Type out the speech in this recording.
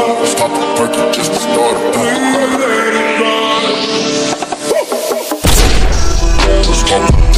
Stop the just to start. Stop